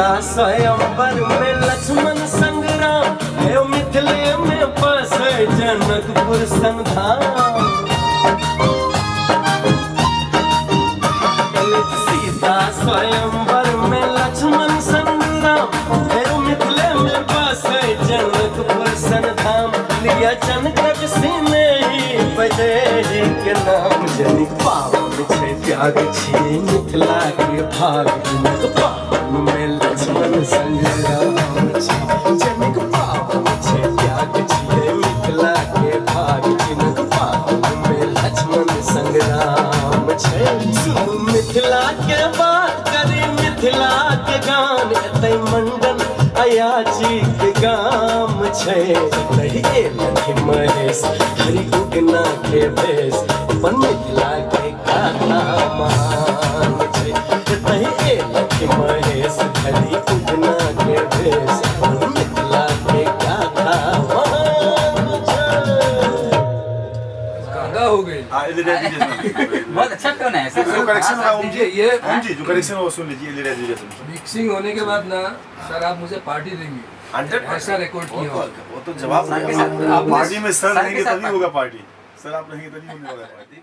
सीता स्वयंवर में लक्ष्मण संग्राम है मिथिले में बस जनकपुर संधाम सीता स्वयंवर में लक्ष्मण संग्राम है मिथिले में बस जनकपुर संधाम लिया जनकट सिंह ही बजे के नाम जनिक पावन छै त्याग छी, मिथिला के भाग संग्राम मिथिला के बात करी, मिथिला के गान। एतै मंडन अयाची के गाम छै महेश, हरि उगना के भेष। अपन मिथिला के गाथा मान छै तही लखी महेश, हरि उगना के भेष। गाना हो गई हाँ बहुत अच्छा टोन है सर जो करेक्शन होगा ओम जी ये ओम जी जो करेक्शन होगा सुन लीजिए इधर दीजिए मिक्सिंग होने के बाद ना सर आप मुझे पार्टी देंगे ऐसा रिकॉर्ड किया वो तो वो तो जवाब नहीं पार्टी में सर तभी होगा पार्टी सर आप नहीं तभी होगा पार्टी